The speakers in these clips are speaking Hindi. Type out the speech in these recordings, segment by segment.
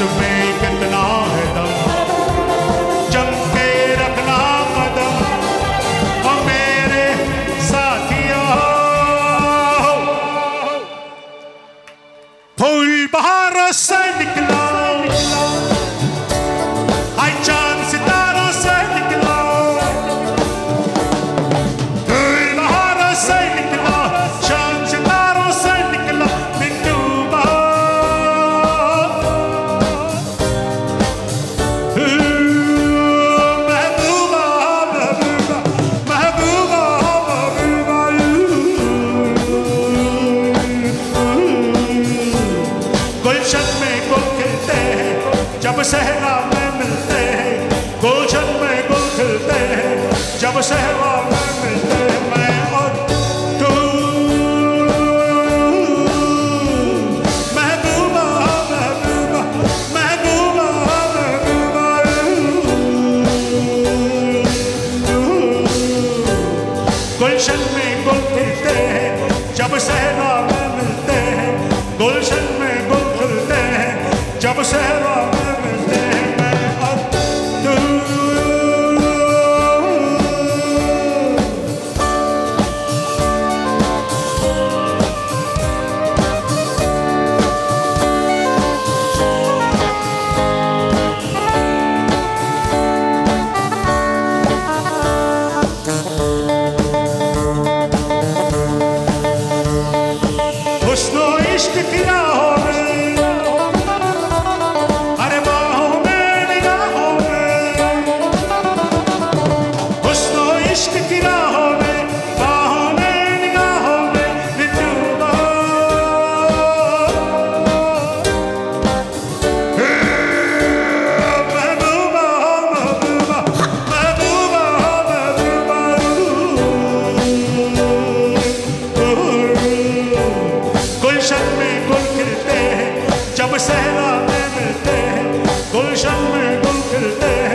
disobey. गुलशन में गुल खिलते हैं, जब सहरा में मिलते हैं। गुलशन में गुल खिलते हैं, जब सहरा Kira Hora. bunker there. Eh?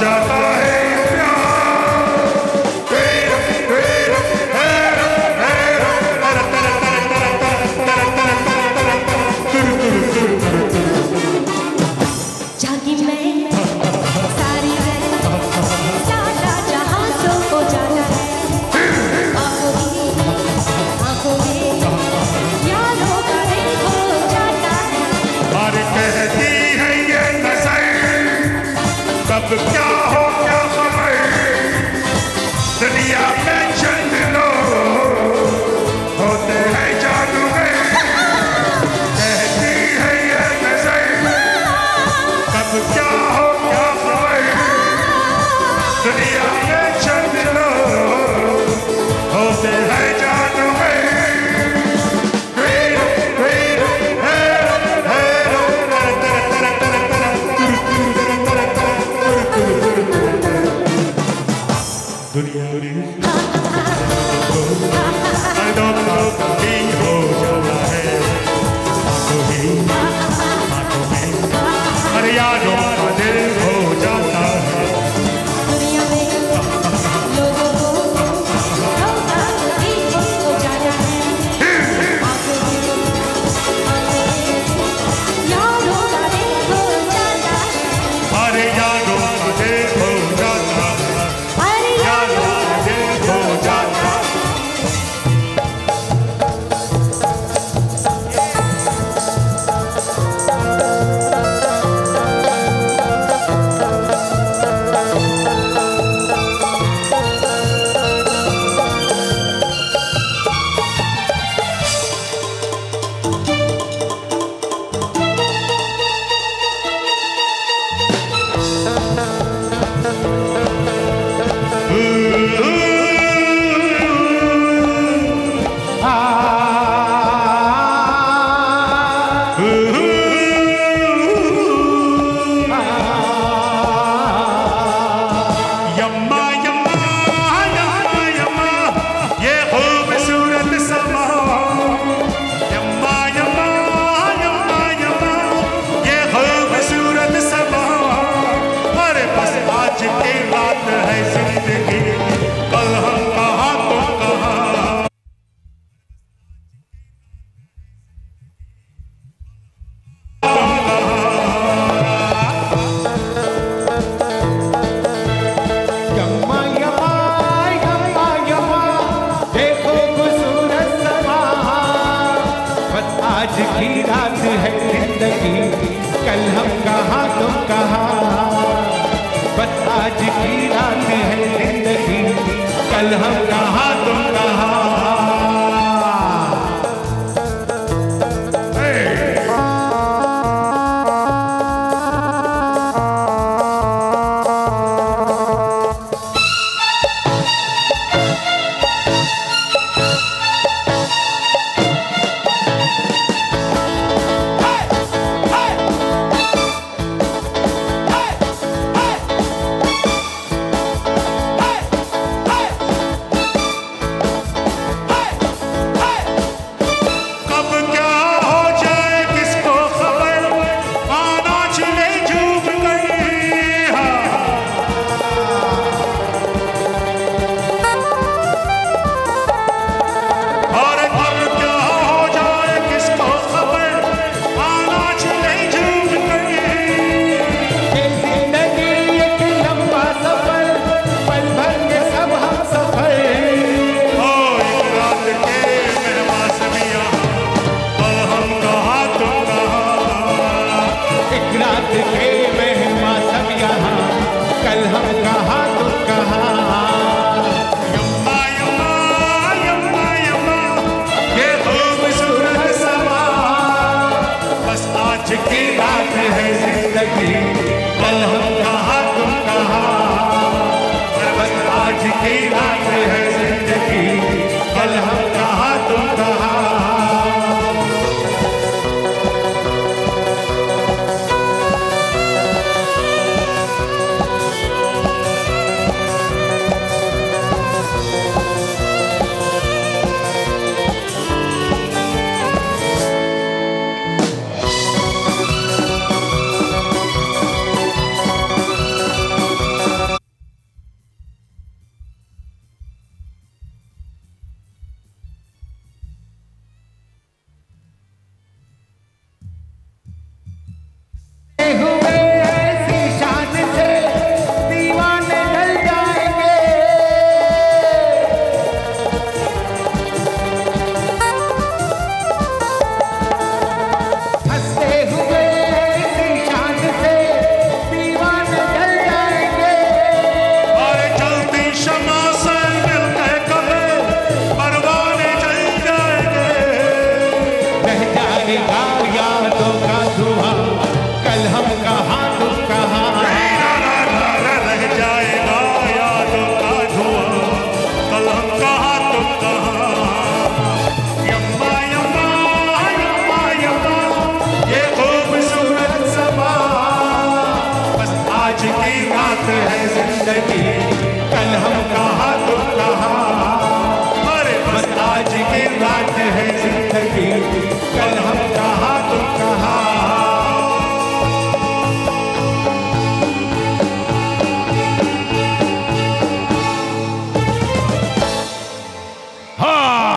जाता है vengeance. आज की रात है ज़िंदगी। कल हम कहा, तुम कहा? बस आज की रात है ज़िंदगी। कल हम कहा